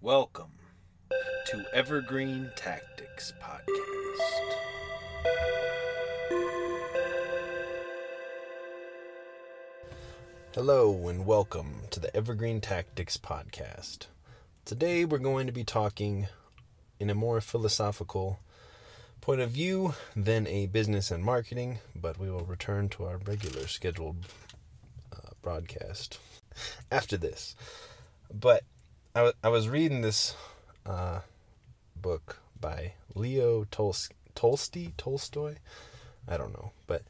Welcome to Evergreen Tactics Podcast. Hello, and welcome to the Evergreen Tactics Podcast. Today, we're going to be talking in a more philosophical point of view than a business and marketing, but we will return to our regular scheduled uh, broadcast after this. But I, w- I was reading this uh, book by Leo Tols- Tolstoy, Tolstoy, I don't know, but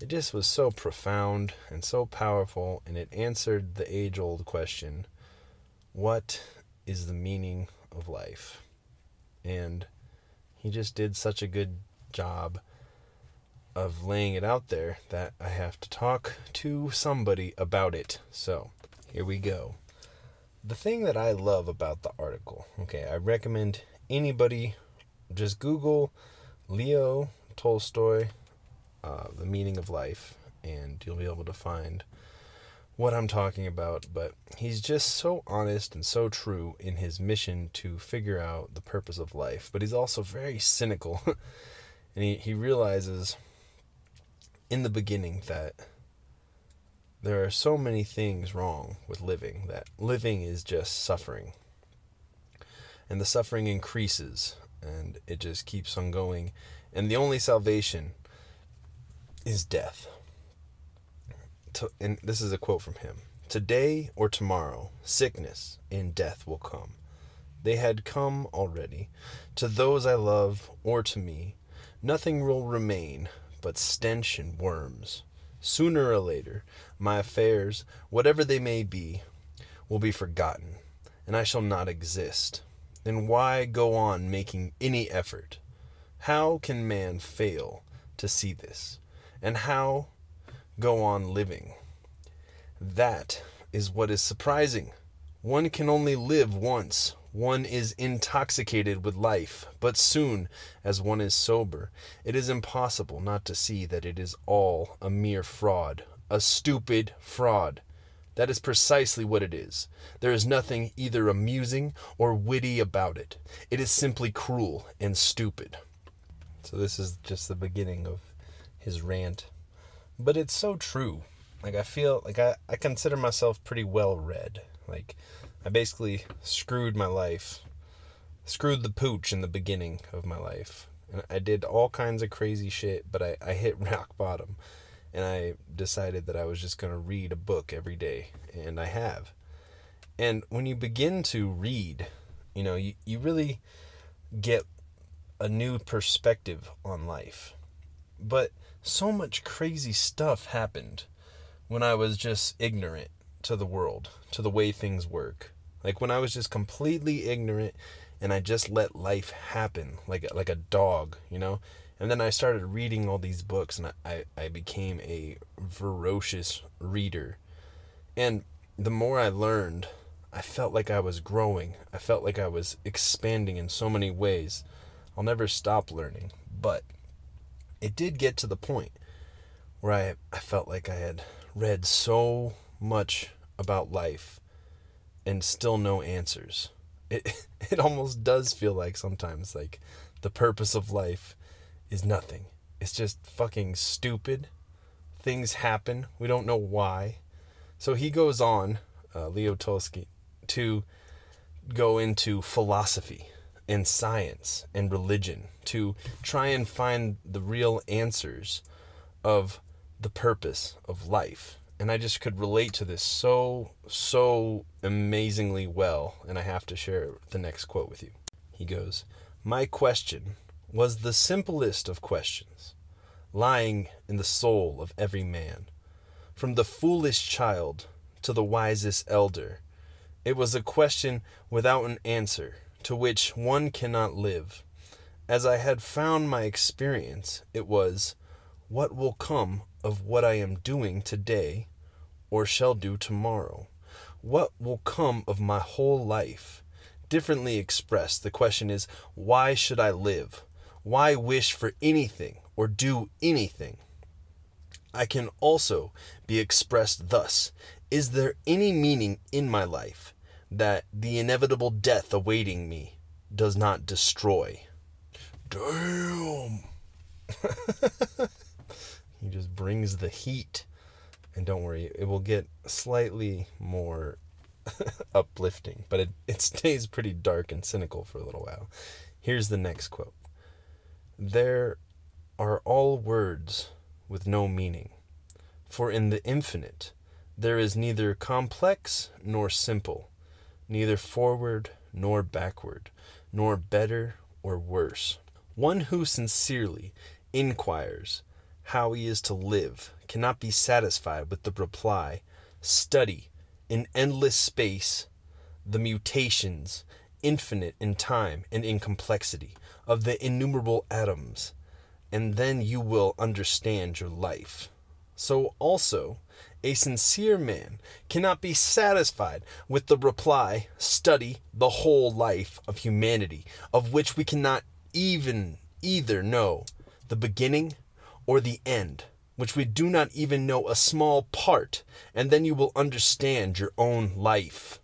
it just was so profound and so powerful, and it answered the age-old question: What is the meaning of life? And he just did such a good job of laying it out there that I have to talk to somebody about it. So, here we go. The thing that I love about the article, okay, I recommend anybody just Google Leo Tolstoy, uh, The Meaning of Life, and you'll be able to find what I'm talking about. But he's just so honest and so true in his mission to figure out the purpose of life. But he's also very cynical. and he, he realizes in the beginning that there are so many things wrong with living that living is just suffering. And the suffering increases and it just keeps on going. And the only salvation is death. To, and this is a quote from him Today or tomorrow, sickness and death will come. They had come already. To those I love or to me, nothing will remain but stench and worms. Sooner or later, my affairs, whatever they may be, will be forgotten, and I shall not exist. Then why go on making any effort? How can man fail to see this? And how go on living? That is what is surprising. One can only live once. One is intoxicated with life, but soon as one is sober, it is impossible not to see that it is all a mere fraud, a stupid fraud. That is precisely what it is. There is nothing either amusing or witty about it. It is simply cruel and stupid. So, this is just the beginning of his rant. But it's so true. Like, I feel like I, I consider myself pretty well read. Like, I basically screwed my life, screwed the pooch in the beginning of my life. And I did all kinds of crazy shit, but I, I hit rock bottom. And I decided that I was just going to read a book every day. And I have. And when you begin to read, you know, you, you really get a new perspective on life. But so much crazy stuff happened when I was just ignorant to the world, to the way things work. Like when I was just completely ignorant and I just let life happen like like a dog, you know? And then I started reading all these books and I, I became a ferocious reader. And the more I learned, I felt like I was growing. I felt like I was expanding in so many ways. I'll never stop learning. But it did get to the point where I, I felt like I had read so much about life and still no answers. It it almost does feel like sometimes like the purpose of life is nothing. It's just fucking stupid. Things happen. We don't know why. So he goes on, uh, Leo Tolstoy, to go into philosophy and science and religion to try and find the real answers of the purpose of life and I just could relate to this so, so amazingly well, and I have to share the next quote with you. He goes, My question was the simplest of questions, lying in the soul of every man. From the foolish child to the wisest elder, it was a question without an answer, to which one cannot live. As I had found my experience, it was, What will come of what I am doing today or shall do tomorrow? What will come of my whole life? Differently expressed, the question is why should I live? Why wish for anything or do anything? I can also be expressed thus Is there any meaning in my life? that the inevitable death awaiting me does not destroy. Damn! he just brings the heat. And don't worry, it will get slightly more uplifting, but it, it stays pretty dark and cynical for a little while. Here's the next quote There are all words with no meaning, for in the infinite there is neither complex nor simple, neither forward nor backward, nor better or worse. One who sincerely inquires how he is to live cannot be satisfied with the reply, Study in endless space the mutations, infinite in time and in complexity, of the innumerable atoms, and then you will understand your life. So also, a sincere man cannot be satisfied with the reply, study the whole life of humanity, of which we cannot even either know the beginning or the end, which we do not even know a small part, and then you will understand your own life.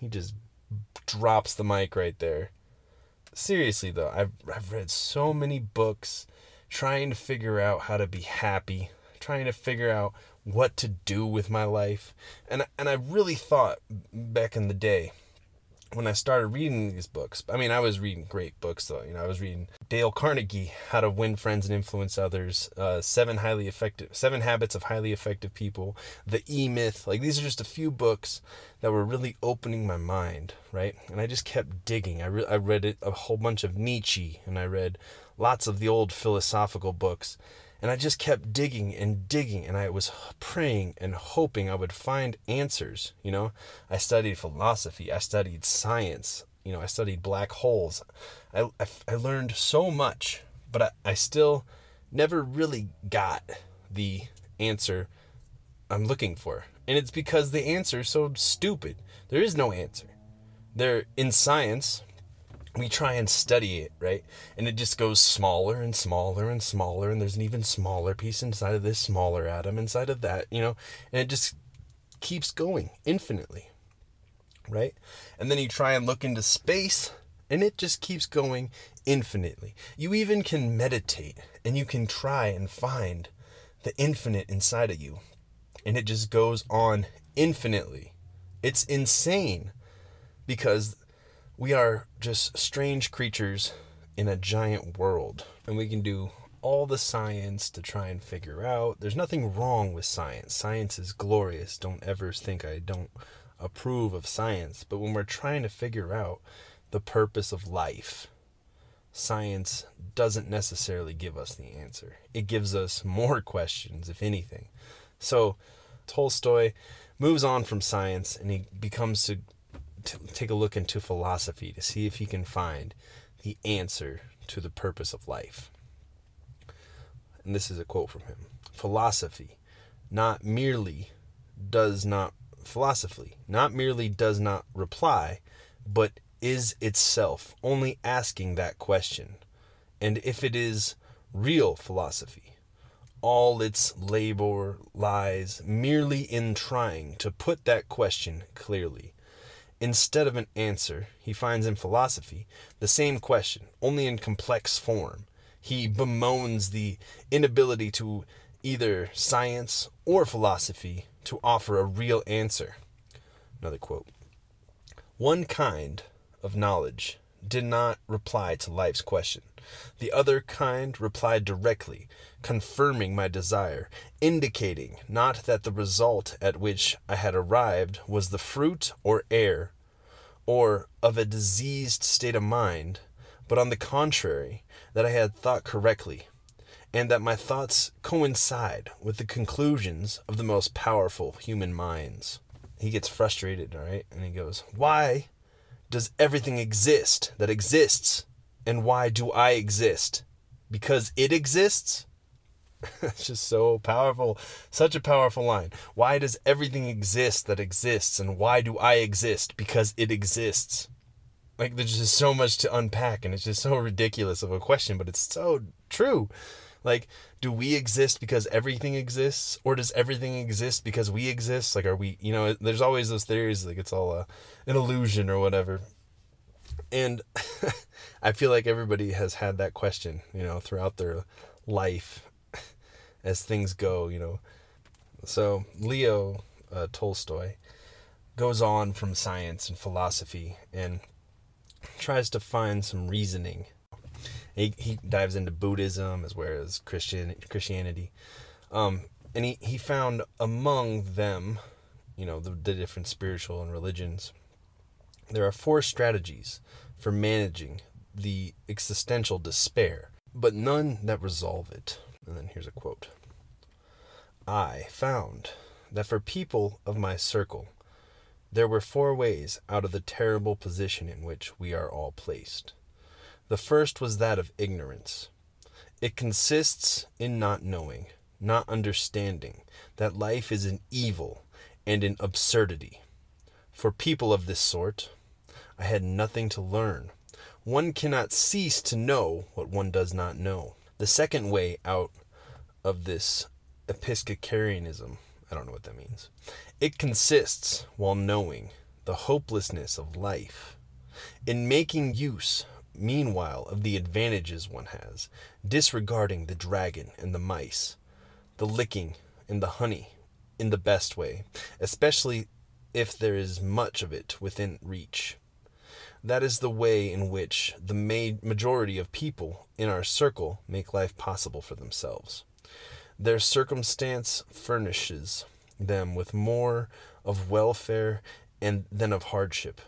He just drops the mic right there. Seriously though, I've I've read so many books trying to figure out how to be happy, trying to figure out what to do with my life. And and I really thought back in the day when I started reading these books, I mean, I was reading great books though. You know, I was reading Dale Carnegie, How to Win Friends and Influence Others, uh, Seven Highly Effective, Seven Habits of Highly Effective People, The E Myth. Like these are just a few books that were really opening my mind, right? And I just kept digging. I re- I read it, a whole bunch of Nietzsche, and I read lots of the old philosophical books. And I just kept digging and digging, and I was praying and hoping I would find answers. You know, I studied philosophy, I studied science, you know, I studied black holes. I, I, I learned so much, but I, I still never really got the answer I'm looking for. And it's because the answer is so stupid. There is no answer. There, in science, we try and study it, right? And it just goes smaller and smaller and smaller, and there's an even smaller piece inside of this smaller atom, inside of that, you know, and it just keeps going infinitely, right? And then you try and look into space, and it just keeps going infinitely. You even can meditate, and you can try and find the infinite inside of you, and it just goes on infinitely. It's insane because we are just strange creatures in a giant world, and we can do all the science to try and figure out. There's nothing wrong with science. Science is glorious. Don't ever think I don't approve of science. But when we're trying to figure out the purpose of life, science doesn't necessarily give us the answer. It gives us more questions, if anything. So Tolstoy moves on from science and he becomes to to take a look into philosophy to see if he can find the answer to the purpose of life. And this is a quote from him Philosophy not merely does not, philosophy not merely does not reply, but is itself only asking that question. And if it is real philosophy, all its labor lies merely in trying to put that question clearly Instead of an answer, he finds in philosophy the same question, only in complex form. He bemoans the inability to either science or philosophy to offer a real answer. Another quote One kind of knowledge did not reply to life's question. The other kind replied directly, confirming my desire, indicating not that the result at which I had arrived was the fruit or heir or of a diseased state of mind, but on the contrary, that I had thought correctly, and that my thoughts coincide with the conclusions of the most powerful human minds. He gets frustrated, all right? And he goes, Why does everything exist that exists? And why do I exist? Because it exists? it's just so powerful. Such a powerful line. Why does everything exist that exists? And why do I exist? Because it exists. Like, there's just so much to unpack, and it's just so ridiculous of a question, but it's so true. Like, do we exist because everything exists, or does everything exist because we exist? Like, are we, you know, there's always those theories, like it's all a, an illusion or whatever. And I feel like everybody has had that question, you know, throughout their life as things go, you know. So, Leo uh, Tolstoy goes on from science and philosophy and tries to find some reasoning. He, he dives into Buddhism as well as Christian Christianity, um, and he, he found among them, you know, the, the different spiritual and religions, there are four strategies for managing the existential despair, but none that resolve it. And then here's a quote I found that for people of my circle, there were four ways out of the terrible position in which we are all placed. The first was that of ignorance. It consists in not knowing, not understanding, that life is an evil and an absurdity. For people of this sort, I had nothing to learn. One cannot cease to know what one does not know. The second way out of this Episcopalianism, I don't know what that means, it consists, while knowing the hopelessness of life, in making use, meanwhile, of the advantages one has, disregarding the dragon and the mice, the licking and the honey, in the best way, especially if there is much of it within reach. That is the way in which the majority of people in our circle make life possible for themselves. Their circumstance furnishes them with more of welfare and than of hardship,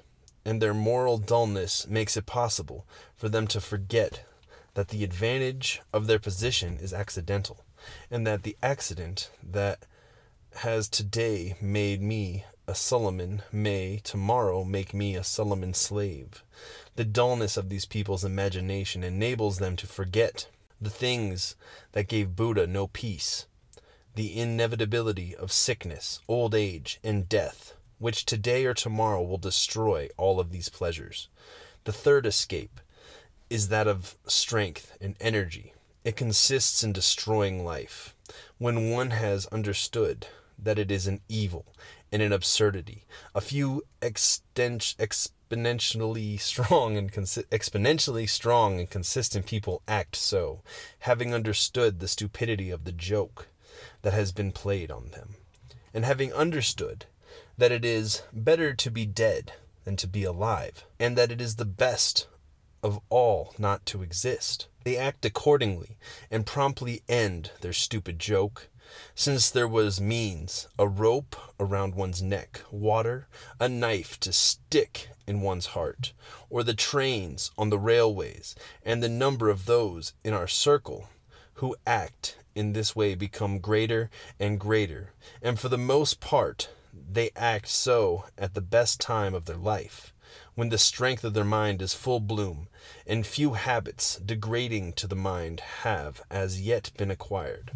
and their moral dullness makes it possible for them to forget that the advantage of their position is accidental, and that the accident that has today made me a Solomon may tomorrow make me a Solomon slave. The dullness of these people's imagination enables them to forget the things that gave Buddha no peace, the inevitability of sickness, old age, and death, which today or tomorrow will destroy all of these pleasures. The third escape is that of strength and energy. It consists in destroying life. When one has understood that it is an evil and an absurdity. A few exponentially strong and exponentially strong and consistent people act so, having understood the stupidity of the joke that has been played on them, and having understood that it is better to be dead than to be alive, and that it is the best of all not to exist. They act accordingly and promptly end their stupid joke since there was means, a rope around one's neck, water, a knife to stick in one's heart, or the trains on the railways, and the number of those in our circle who act in this way become greater and greater, and for the most part they act so at the best time of their life, when the strength of their mind is full bloom, and few habits degrading to the mind have as yet been acquired.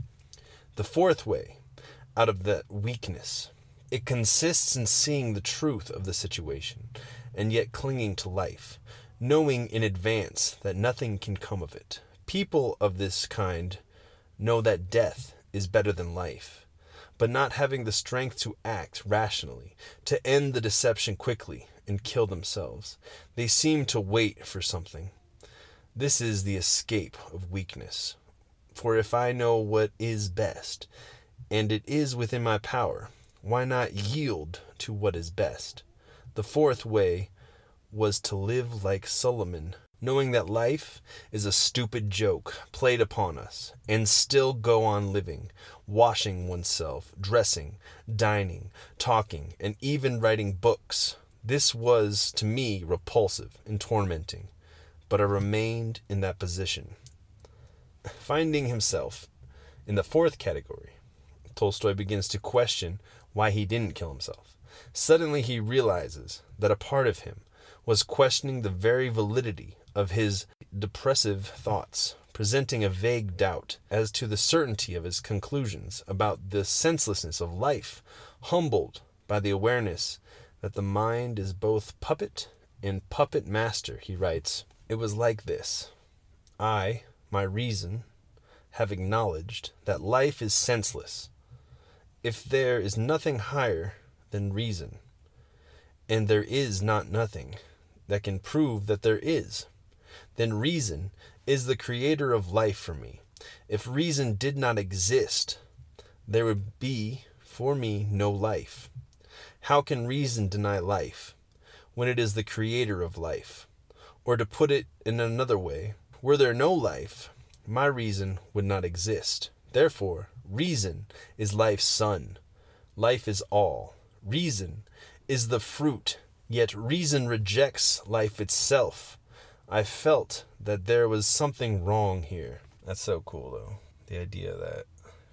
The fourth way, out of that weakness, it consists in seeing the truth of the situation and yet clinging to life, knowing in advance that nothing can come of it. People of this kind know that death is better than life, but not having the strength to act rationally, to end the deception quickly and kill themselves, they seem to wait for something. This is the escape of weakness. For if I know what is best, and it is within my power, why not yield to what is best? The fourth way was to live like Solomon, knowing that life is a stupid joke played upon us, and still go on living, washing oneself, dressing, dining, talking, and even writing books. This was to me repulsive and tormenting, but I remained in that position. Finding himself in the fourth category, Tolstoy begins to question why he didn't kill himself. Suddenly he realizes that a part of him was questioning the very validity of his depressive thoughts, presenting a vague doubt as to the certainty of his conclusions about the senselessness of life, humbled by the awareness that the mind is both puppet and puppet master, he writes. It was like this I, my reason, have acknowledged that life is senseless if there is nothing higher than reason, and there is not nothing that can prove that there is, then reason is the creator of life for me. If reason did not exist, there would be for me no life. How can reason deny life when it is the creator of life? Or to put it in another way, were there no life, my reason would not exist. Therefore, reason is life's son. Life is all. Reason is the fruit, yet reason rejects life itself. I felt that there was something wrong here. That's so cool, though. The idea that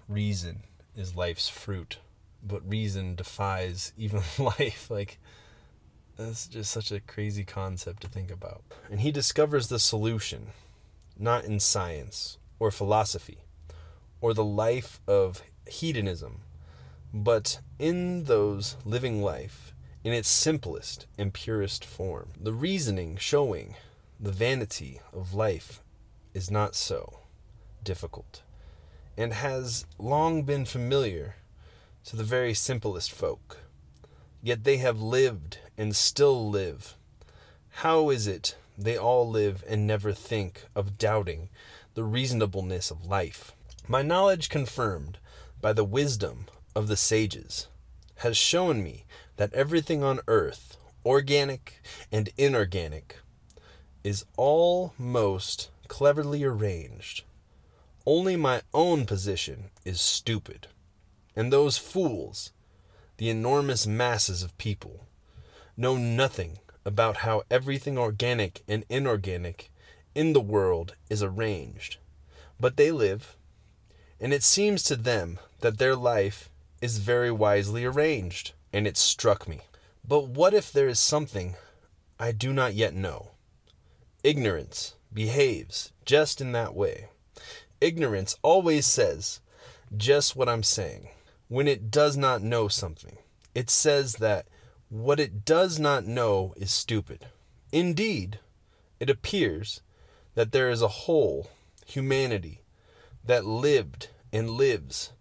reason is life's fruit, but reason defies even life. Like, that's just such a crazy concept to think about. And he discovers the solution, not in science or philosophy or the life of hedonism, but in those living life in its simplest and purest form. The reasoning showing the vanity of life is not so difficult and has long been familiar to the very simplest folk. Yet they have lived and still live. How is it they all live and never think of doubting the reasonableness of life? My knowledge confirmed by the wisdom of the sages has shown me that everything on earth, organic and inorganic, is all most cleverly arranged. Only my own position is stupid. And those fools, the enormous masses of people, know nothing about how everything organic and inorganic in the world is arranged. But they live, and it seems to them that their life is very wisely arranged. And it struck me. But what if there is something I do not yet know? Ignorance behaves just in that way. Ignorance always says just what I'm saying. When it does not know something, it says that what it does not know is stupid. Indeed, it appears that there is a whole humanity that lived and lives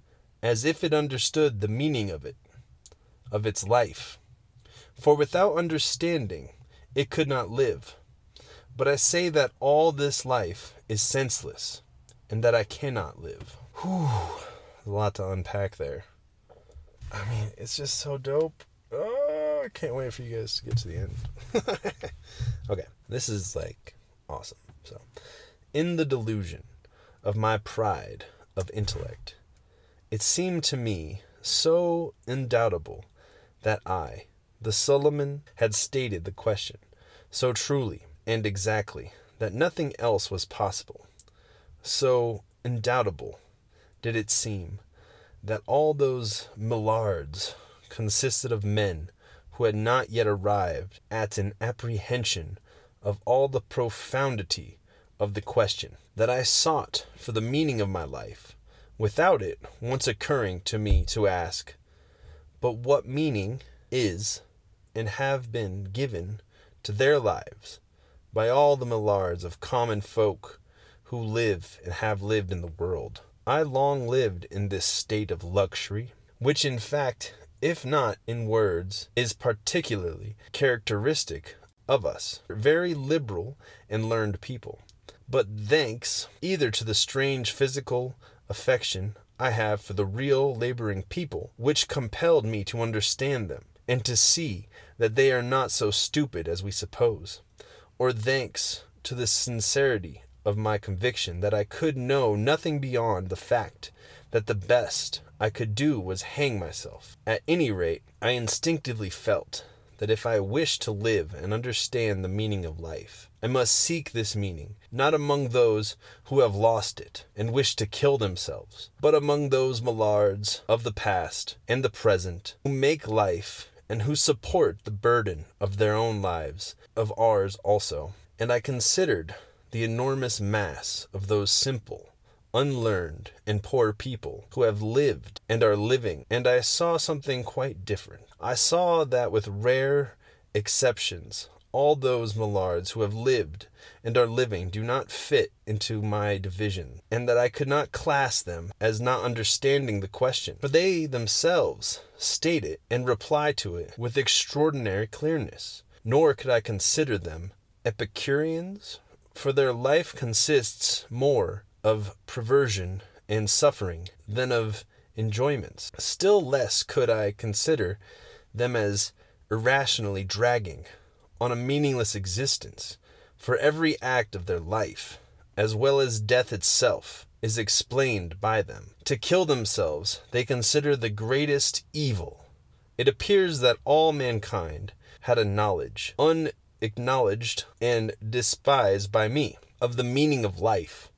as if it understood the meaning of it, of its life. For without understanding, it could not live. But I say that all this life is senseless, and that I cannot live. Whew, a lot to unpack there. I mean, it's just so dope. Oh, I can't wait for you guys to get to the end. okay, this is like awesome. So, in the delusion of my pride of intellect, it seemed to me so undoubtable that I, the Solomon, had stated the question so truly and exactly that nothing else was possible. So undoubtable did it seem that all those millards consisted of men who had not yet arrived at an apprehension of all the profundity of the question, that I sought for the meaning of my life without it once occurring to me to ask, but what meaning is and have been given to their lives by all the millards of common folk who live and have lived in the world. I long lived in this state of luxury, which in fact, if not in words, is particularly characteristic of us, very liberal and learned people. But thanks either to the strange physical affection I have for the real laboring people, which compelled me to understand them, and to see that they are not so stupid as we suppose, or thanks to the sincerity of my conviction that I could know nothing beyond the fact that the best I could do was hang myself. At any rate, I instinctively felt that if I wished to live and understand the meaning of life, I must seek this meaning, not among those who have lost it and wish to kill themselves, but among those millards of the past and the present who make life and who support the burden of their own lives, of ours also. And I considered the enormous mass of those simple, unlearned, and poor people who have lived and are living, and I saw something quite different. I saw that with rare exceptions, all those Millards who have lived and are living do not fit into my division, and that I could not class them as not understanding the question, for they themselves state it and reply to it with extraordinary clearness. Nor could I consider them Epicureans, for their life consists more of perversion and suffering than of enjoyments. Still less could I consider them as irrationally dragging on a meaningless existence, for every act of their life, as well as death itself, is explained by them. To kill themselves, they consider the greatest evil. It appears that all mankind had a knowledge, unacknowledged and despised by me, of the meaning of life.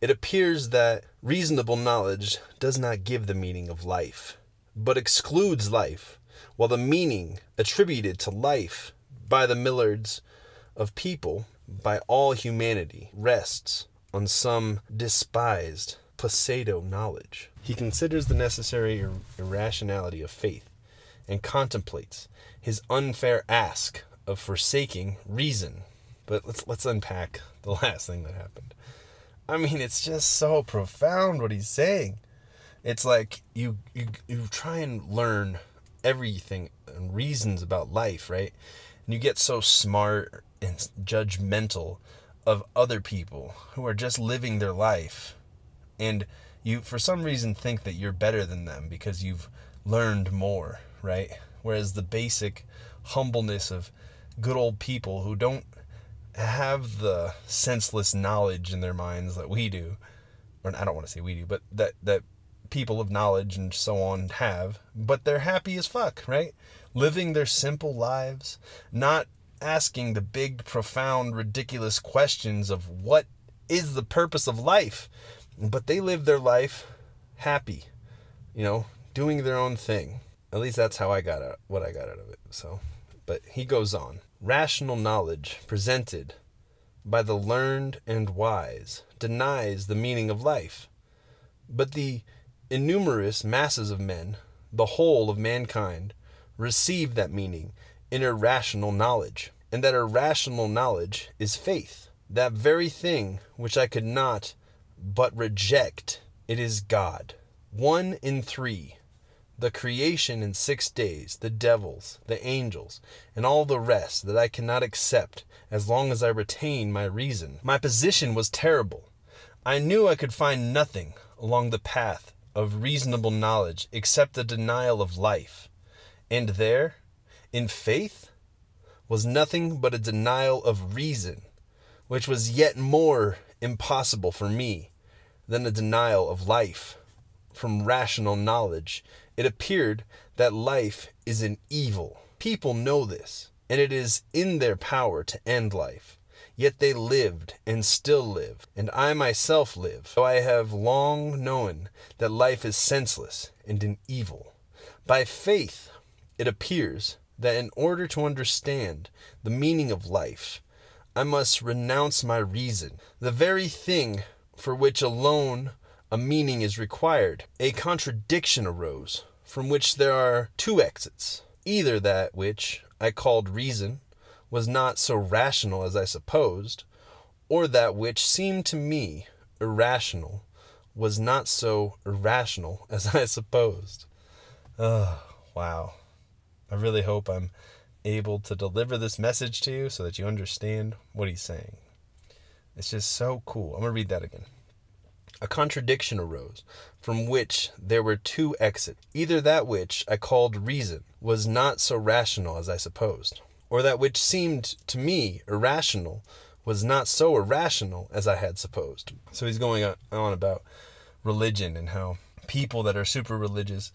It appears that reasonable knowledge does not give the meaning of life, but excludes life, while the meaning attributed to life by the Millards of people, by all humanity, rests on some despised pseudo knowledge. He considers the necessary ir- irrationality of faith and contemplates his unfair ask of forsaking reason. But let's let's unpack the last thing that happened. I mean, it's just so profound what he's saying. It's like you you you try and learn everything and reasons about life, right? And you get so smart and judgmental of other people who are just living their life. And you, for some reason, think that you're better than them because you've learned more, right? Whereas the basic humbleness of good old people who don't have the senseless knowledge in their minds that we do, or I don't want to say we do, but that, that people of knowledge and so on have, but they're happy as fuck, right? Living their simple lives, not asking the big, profound, ridiculous questions of what is the purpose of life, but they live their life happy, you know, doing their own thing. At least that's how I got out what I got out of it. So, but he goes on. Rational knowledge presented by the learned and wise denies the meaning of life. But the innumerous masses of men, the whole of mankind, receive that meaning in irrational knowledge. And that irrational knowledge is faith. That very thing which I could not but reject, it is God. One in three. The creation in six days, the devils, the angels, and all the rest that I cannot accept as long as I retain my reason. My position was terrible. I knew I could find nothing along the path of reasonable knowledge except the denial of life. And there, in faith, was nothing but a denial of reason, which was yet more impossible for me than a denial of life. From rational knowledge, it appeared that life is an evil. People know this, and it is in their power to end life. Yet they lived and still live, and I myself live, though I have long known that life is senseless and an evil. By faith, it appears that in order to understand the meaning of life, I must renounce my reason, the very thing for which alone a meaning is required. A contradiction arose, from which there are two exits either that which I called reason was not so rational as I supposed, or that which seemed to me irrational was not so irrational as I supposed. Oh, wow. I really hope I'm able to deliver this message to you so that you understand what he's saying. It's just so cool. I'm going to read that again. A contradiction arose, from which there were two exits. Either that which I called reason was not so rational as I supposed, or that which seemed to me irrational was not so irrational as I had supposed. So he's going on about religion and how people that are super religious,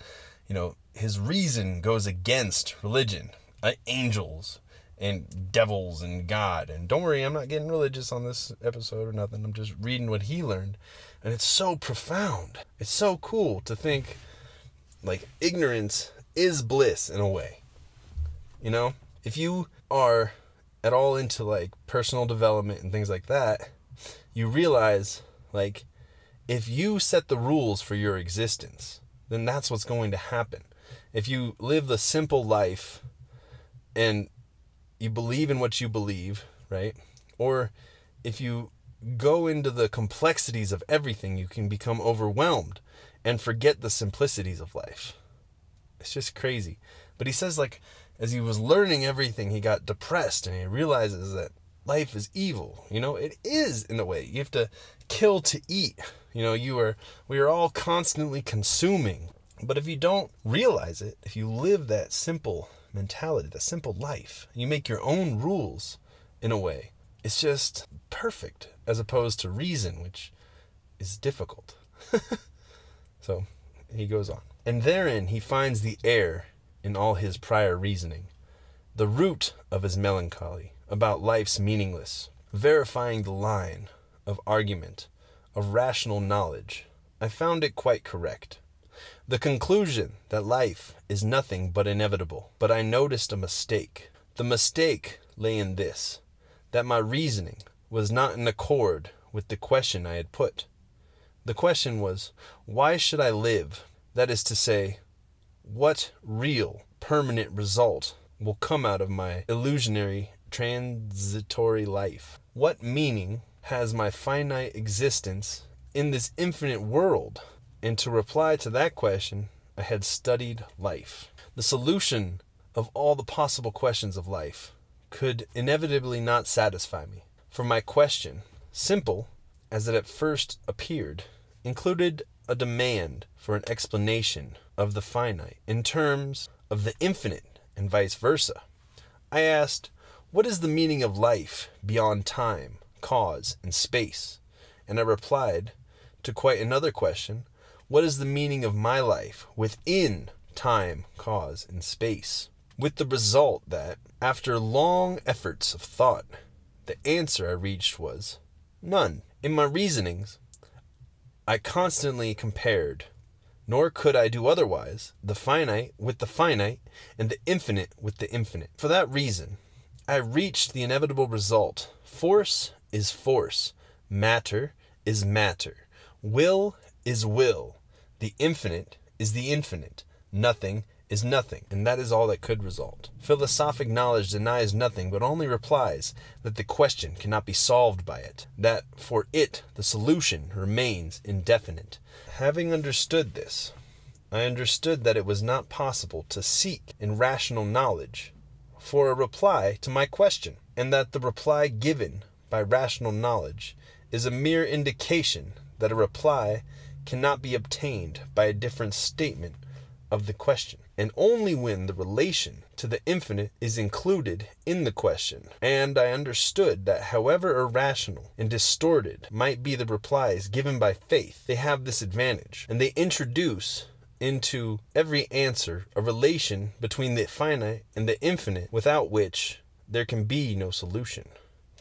you know, his reason goes against religion, uh, angels and devils and God. And don't worry, I'm not getting religious on this episode or nothing. I'm just reading what he learned. And it's so profound. It's so cool to think like ignorance is bliss in a way. You know, if you are at all into like personal development and things like that, you realize like if you set the rules for your existence, then that's what's going to happen if you live the simple life and you believe in what you believe, right? Or if you go into the complexities of everything, you can become overwhelmed and forget the simplicities of life. It's just crazy. But he says, like, as he was learning everything, he got depressed and he realizes that life is evil. You know, it is in a way. You have to kill to eat. You know, you are we are all constantly consuming. But if you don't realize it, if you live that simple mentality, that simple life, you make your own rules in a way, it's just perfect as opposed to reason, which is difficult. so he goes on. And therein he finds the error in all his prior reasoning, the root of his melancholy about life's meaningless, verifying the line of argument, of rational knowledge. I found it quite correct. The conclusion that life is nothing but inevitable. But I noticed a mistake. The mistake lay in this that my reasoning was not in accord with the question I had put. The question was, Why should I live? That is to say, what real, permanent result will come out of my illusionary, transitory life? What meaning has my finite existence in this infinite world? And to reply to that question, I had studied life. The solution of all the possible questions of life could inevitably not satisfy me. For my question, simple as it at first appeared, included a demand for an explanation of the finite in terms of the infinite and vice versa. I asked, What is the meaning of life beyond time, cause, and space? And I replied to quite another question What is the meaning of my life within time, cause, and space? With the result that, after long efforts of thought, the answer I reached was none. In my reasonings, I constantly compared, nor could I do otherwise, the finite with the finite and the infinite with the infinite. For that reason, I reached the inevitable result force is force, matter is matter, will is will, the infinite is the infinite, nothing is nothing, and that is all that could result. Philosophic knowledge denies nothing, but only replies that the question cannot be solved by it, that for it the solution remains indefinite. Having understood this, I understood that it was not possible to seek in rational knowledge for a reply to my question, and that the reply given by rational knowledge is a mere indication that a reply cannot be obtained by a different statement of the question, and only when the relation to the infinite is included in the question. And I understood that however irrational and distorted might be the replies given by faith, they have this advantage, and they introduce into every answer a relation between the finite and the infinite without which there can be no solution.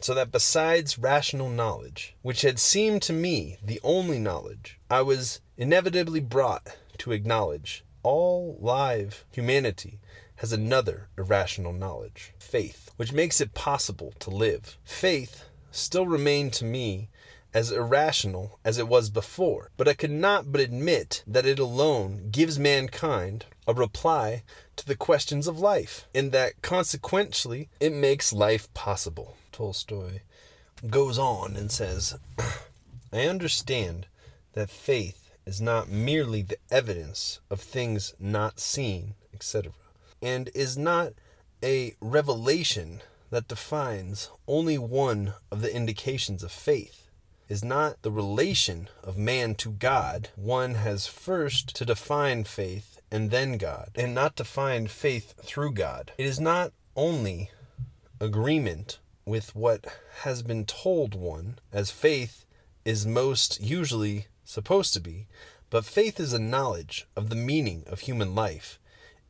So that besides rational knowledge, which had seemed to me the only knowledge, I was inevitably brought to acknowledge all live humanity has another irrational knowledge faith, which makes it possible to live. Faith still remained to me as irrational as it was before, but I could not but admit that it alone gives mankind a reply to the questions of life, and that consequently it makes life possible. Tolstoy goes on and says, I understand that faith is not merely the evidence of things not seen, etc., and is not a revelation that defines only one of the indications of faith, is not the relation of man to God. One has first to define faith and then God, and not to find faith through God. It is not only agreement with what has been told one, as faith is most usually supposed to be, but faith is a knowledge of the meaning of human life,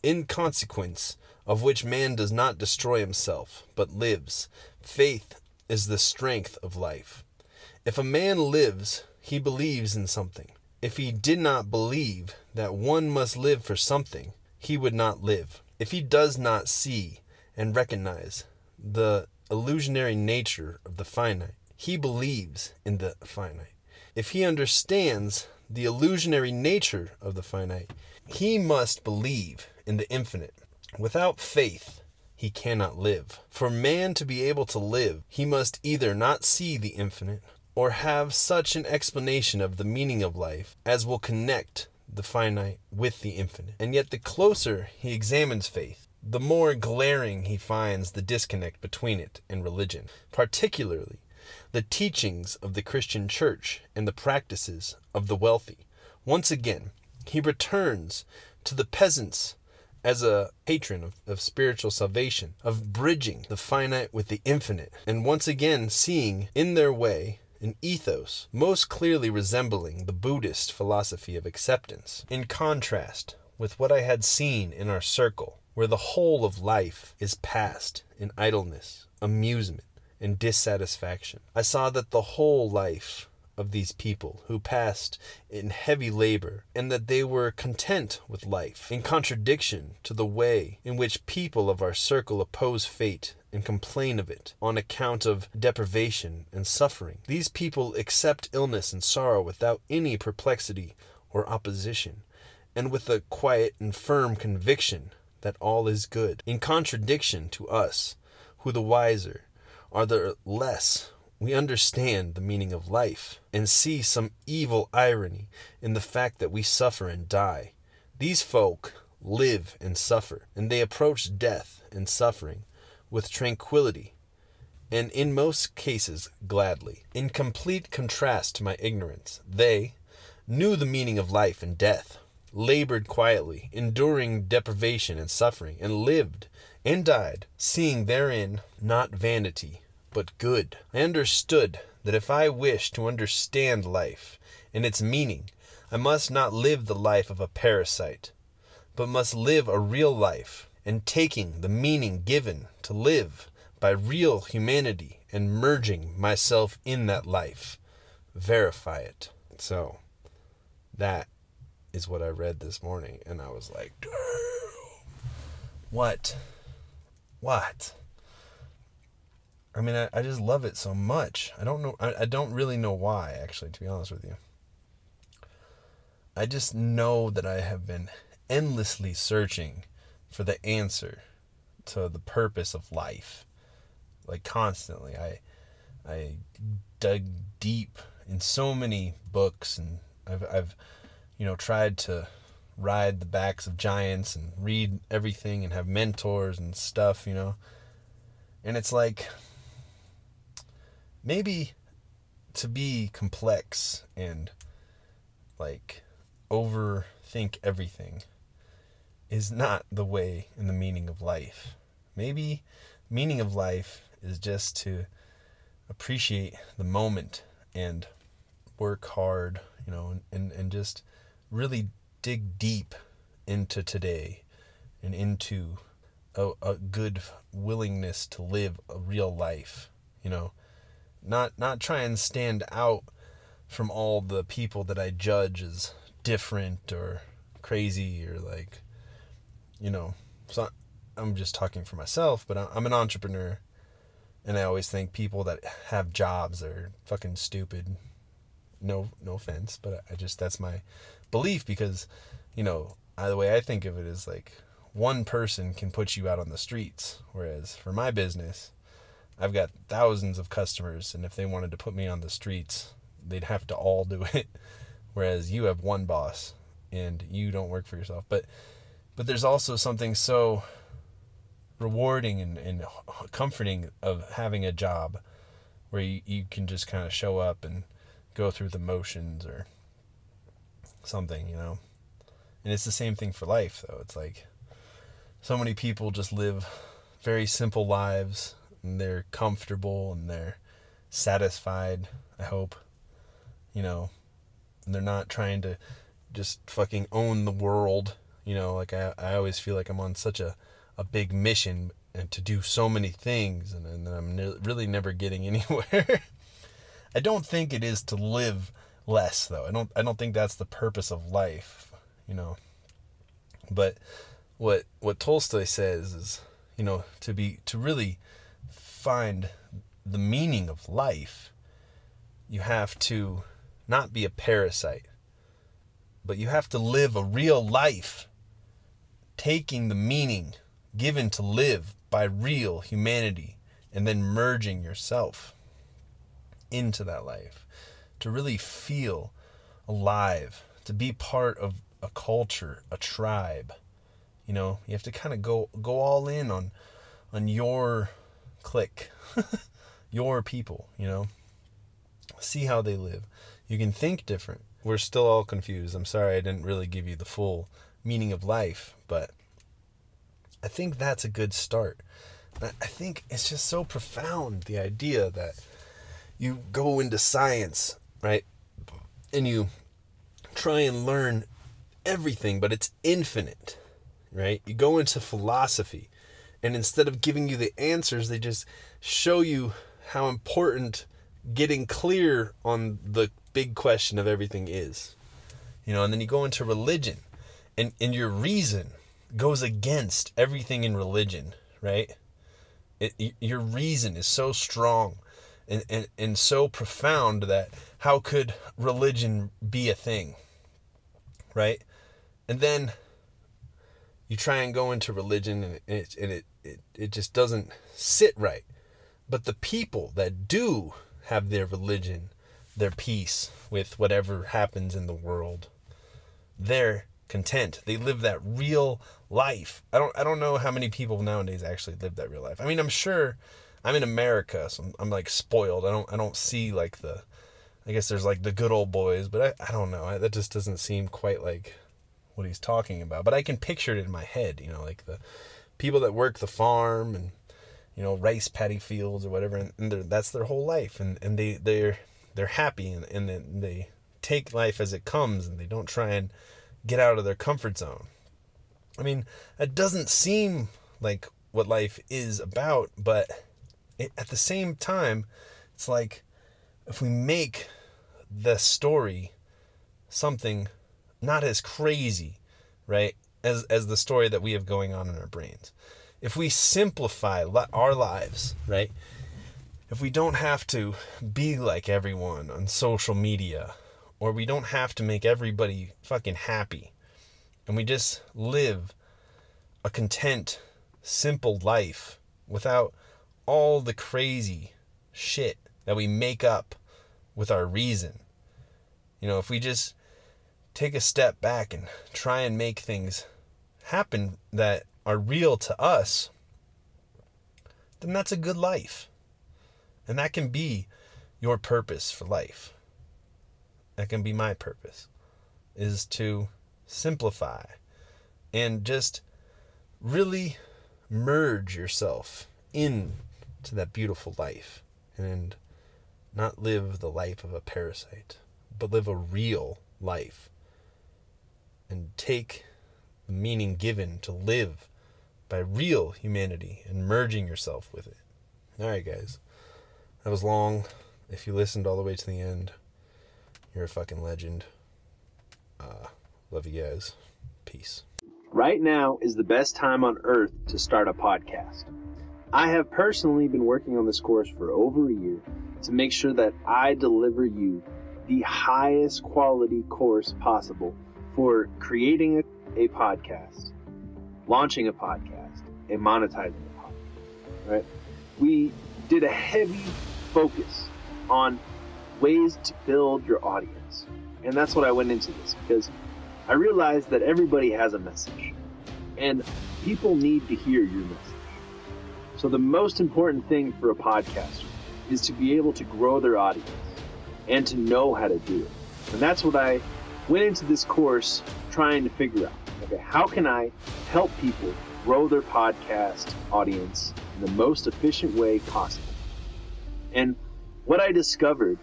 in consequence of which man does not destroy himself, but lives. Faith is the strength of life. If a man lives, he believes in something. If he did not believe that one must live for something, he would not live. If he does not see and recognize the illusionary nature of the finite, he believes in the finite if he understands the illusionary nature of the finite, he must believe in the infinite. Without faith, he cannot live. For man to be able to live, he must either not see the infinite or have such an explanation of the meaning of life as will connect the finite with the infinite. And yet, the closer he examines faith, the more glaring he finds the disconnect between it and religion, particularly the teachings of the Christian church and the practices of the wealthy. Once again, he returns to the peasants as a patron of, of spiritual salvation, of bridging the finite with the infinite, and once again seeing in their way an ethos most clearly resembling the Buddhist philosophy of acceptance, in contrast with what I had seen in our circle, where the whole of life is passed in idleness, amusement, and dissatisfaction. I saw that the whole life of these people who passed in heavy labor, and that they were content with life, in contradiction to the way in which people of our circle oppose fate and complain of it on account of deprivation and suffering. These people accept illness and sorrow without any perplexity or opposition, and with a quiet and firm conviction that all is good, in contradiction to us, who the wiser are the less we understand the meaning of life and see some evil irony in the fact that we suffer and die. These folk live and suffer, and they approach death and suffering with tranquility and in most cases gladly. In complete contrast to my ignorance, they knew the meaning of life and death, labored quietly, enduring deprivation and suffering, and lived and died, seeing therein not vanity but good. I understood that if I wished to understand life and its meaning, I must not live the life of a parasite, but must live a real life, and taking the meaning given to live by real humanity and merging myself in that life, verify it. So, that is what I read this morning, and I was like, what? What? I mean, I, I just love it so much. I don't know. I, I don't really know why, actually, to be honest with you. I just know that I have been endlessly searching for the answer to the purpose of life. Like constantly. I I dug deep in so many books and I've I've you know tried to ride the backs of giants and read everything and have mentors and stuff, you know. And it's like maybe to be complex and like overthink everything is not the way and the meaning of life. Maybe meaning of life is just to appreciate the moment and work hard, you know, and, and and just really dig deep into today and into a, a good willingness to live a real life, you know? Not not try and stand out from all the people that I judge as different or crazy or like you know so I'm just talking for myself but I'm an entrepreneur. And I always think people that have jobs are fucking stupid no no offense but I just that's my belief because you know the way I think of it is like one person can put you out on the streets whereas for my business I've got thousands of customers, and if they wanted to put me on the streets, they'd have to all do it. Whereas you have one boss, and you don't work for yourself. But but there's also something so rewarding and, and comforting of having a job where you, you can just kind of show up and go through the motions or something, you know. And it's the same thing for life, though. It's like so many people just live very simple lives and they're comfortable and they're satisfied, I hope. You know, and they're not trying to just fucking own the world. You know, like I, I always feel like I'm on such a, a big mission and to do so many things and, and I'm ne- really never getting anywhere. I don't think it is to live less though. I don't I don't think that's the purpose of life, you know. But what what Tolstoy says is, you know, to be to really find the meaning of life, you have to not be a parasite, but you have to live a real life, taking the meaning given to live by real humanity and then merging yourself into that life to really feel alive, to be part of a culture, a tribe. You know, you have to kind of go go all in on on your clique, your people, you know. See how they live. You can think different. We're still all confused. I'm sorry I didn't really give you the full meaning of life, but I think that's a good start. I think it's just so profound the idea that you go into science, right? And you try and learn everything, but it's infinite, right? You go into philosophy, and instead of giving you the answers, they just show you how important getting clear on the big question of everything is. You know, and then you go into religion, and, and your reason goes against everything in religion, right? It, your reason is so strong and, and, and so profound that how could religion be a thing? Right? And then you try and go into religion and it, and it, it, it just doesn't sit right. But the people that do have their religion, their peace with whatever happens in the world, they're content. They live that real life. I don't I don't know how many people nowadays actually live that real life. I mean, I'm sure I'm in America, so I'm, I'm like spoiled. I don't I don't see like the I guess there's like the good old boys, but I, I don't know. I, that just doesn't seem quite like what he's talking about. But I can picture it in my head, you know, like the people that work the farm and you know rice paddy fields or whatever, and, and that's their whole life, and and they they're they're happy and and they take life as it comes, and they don't try and get out of their comfort zone. I mean, it doesn't seem like what life is about, but it, at the same time, it's like if we make the story something not as crazy, right, as as the story that we have going on in our brains. If we simplify our lives, right? If we don't have to be like everyone on social media or we don't have to make everybody fucking happy. And we just live a content, simple life without all the crazy shit that we make up with our reason. You know, if we just take a step back and try and make things happen that are real to us, then that's a good life. And that can be your purpose for life that can be my purpose is to simplify and just really merge yourself into that beautiful life and not live the life of a parasite, but live a real life and take the meaning given to live by real humanity and merging yourself with it. All right, guys. That was long. If you listened all the way to the end, you're a fucking legend. Uh, love you guys. Peace. Right now is the best time on earth to start a podcast. I have personally been working on this course for over a year to make sure that I deliver you the highest quality course possible for creating a, a podcast, launching a podcast, and monetizing a podcast. Right? We did a heavy focus on ways to build your audience. And that's what I went into this because I realized that everybody has a message and people need to hear your message. So the most important thing for a podcaster is to be able to grow their audience and to know how to do it. And that's what I went into this course trying to figure out. Okay, how can I help people grow their podcast audience in the most efficient way possible? And what I discovered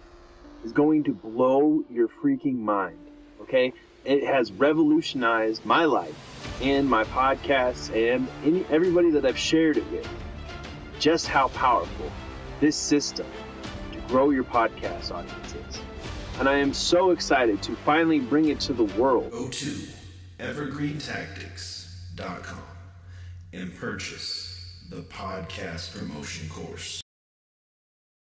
is going to blow your freaking mind. Okay? It has revolutionized my life and my podcasts and any, everybody that I've shared it with. Just how powerful this system to grow your podcast audience is. And I am so excited to finally bring it to the world. Go to evergreentactics.com and purchase the podcast promotion course.